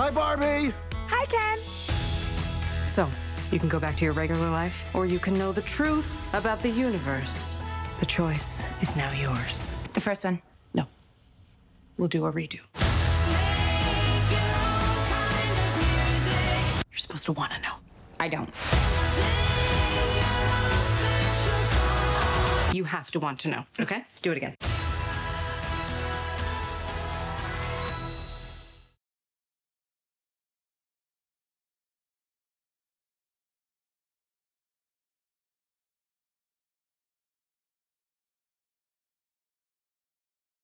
Hi, Barbie. Hi, Ken. So, you can go back to your regular life, or you can know the truth about the universe. The choice is now yours. The first one. No. We'll do a redo. You're supposed to want to know. I don't. You have to want to know, okay? Do it again.